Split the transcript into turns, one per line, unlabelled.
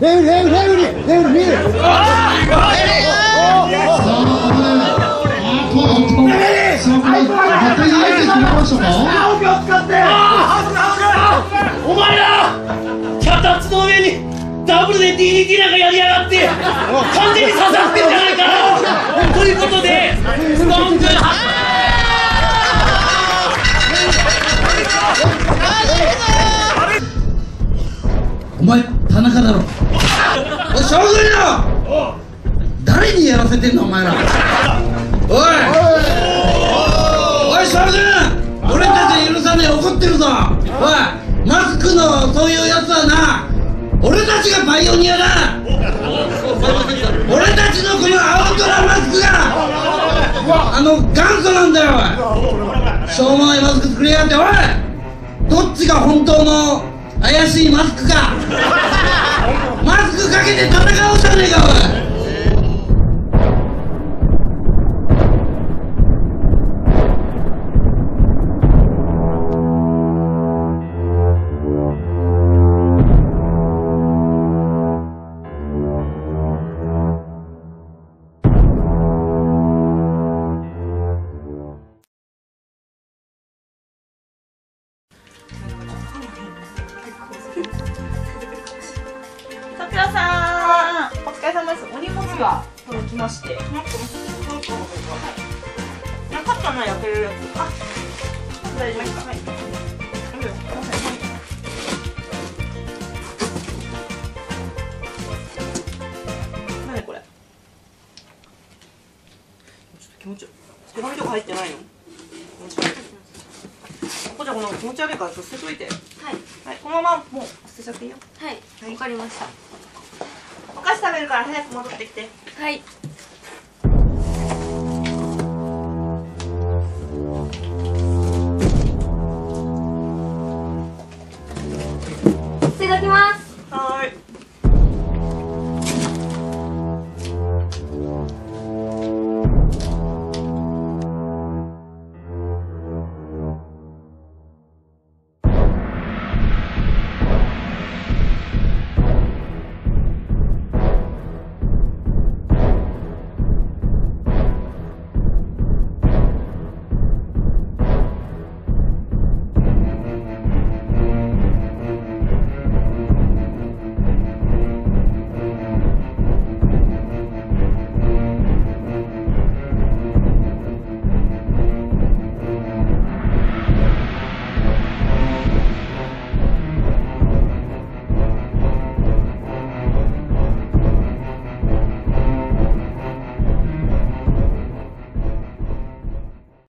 レウリレウリーレウリーレウリ見える
お前ら脚立の上にダブルで DDT なんかやりやがって完全に刺さってんじゃないかということでストーング
お前田中だろおい将軍よ誰にやらせてんのお前ら？おい！おい将軍俺たち許さねえ怒ってるぞ！おいマスクのそういうやつはな俺たちがパイオニアだ！俺たちのこの青空マスクがあの元祖なんだよおい！しょうもないマスク作りやがっておい！どっちが本当の怪しいマスクか！マスクかけ
さん、お疲れ様です。お荷物が届きまして。
なかったな、焼けるやつ。あ、
大丈夫ですか？はい。何これ？
ちょっと気持ち手紙とか入ってないの？ゃこの気持ち悪いからちょっと捨てといて
はい
はいこのままもう捨てちゃっていいよ
はいわかりました
るから早く戻ってきて。
はい。